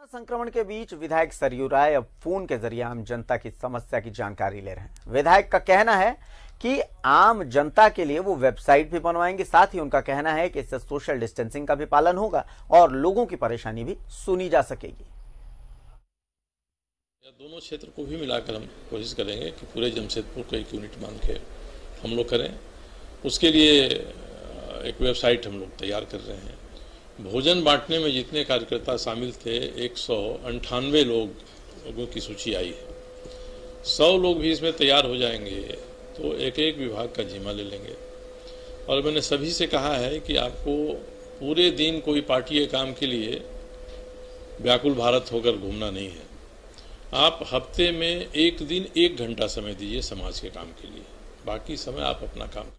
संक्रमण के बीच विधायक सरयू राय अब फ़ोन के ज़रिए आम जनता की समस्या की जानकारी ले रहे हैं। विधायक का कहना है कि आम जनता के लिए वो वेबसाइट भी बनवाएँगे, साथ ही उनका कहना है कि इससे सोशल डिस्टेंसिंग का भी पालन होगा और लोगों की परेशानी भी सुनी जा सकेगी। दोनों क्षेत्र को भी मिलाकर हम कोशिश करेंगे कि पूरे जमशेदपुर को एक यूनिट मान के हम लोग करें। उसके लिए एक वेबसाइट हम लोग तैयार कर रहे हैं। भोजन बांटने में जितने कार्यकर्ता शामिल थे, एक सौ लोग लोगों की सूची आई है। सौ लोग भी इसमें तैयार हो जाएँगे तो एक एक विभाग का जिम्मा ले लेंगे। और मैंने सभी से कहा है कि आपको पूरे दिन कोई पार्टी के काम के लिए व्याकुल भारत होकर घूमना नहीं है। आप हफ़्ते में एक दिन एक घंटा समय दीजिए समाज के काम के लिए। बाकी समय आप अपना काम